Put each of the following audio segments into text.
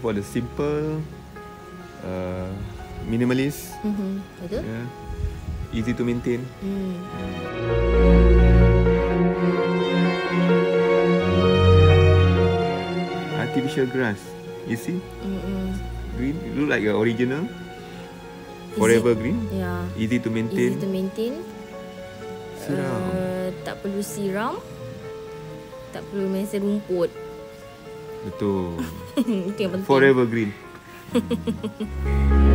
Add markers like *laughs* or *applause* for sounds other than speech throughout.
for the simple, uh, minimalist, Mhm. Betul? yeah, easy to maintain. Hmm. Artificial grass. You see, Mm-mm. green. It look like a original. Forever it- green. Yeah. Easy to maintain. Easy to maintain. Siram. Uh, tak perlu siram. Tak perlu mesa rumput. Betul. *laughs* Itu yang penting. Forever green. *laughs*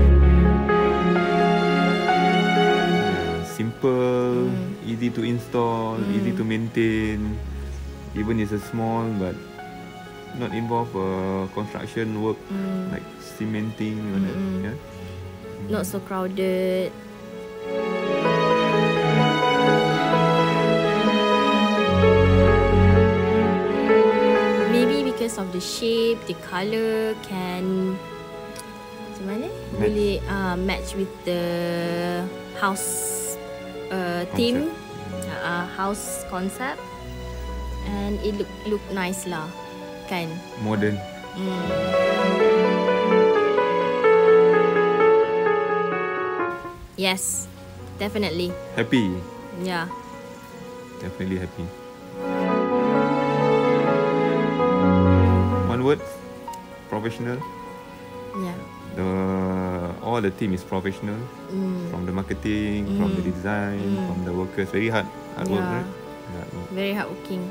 Simple, easy to install, easy to maintain. Even it's a small but not involve uh, construction work like cementing or that. Yeah. Not so crowded. Of the shape, the colour can macam mana? Match. Boleh uh, match with the house uh, theme, uh, house concept, and it look look nice lah, kan? Modern. Yes, definitely. Happy. Yeah. Definitely happy. Professional. Yeah. The all the team is professional. From the marketing, from the design, from the workers. Very hard. Hard work, Yeah. right? Hard work. Very hardworking.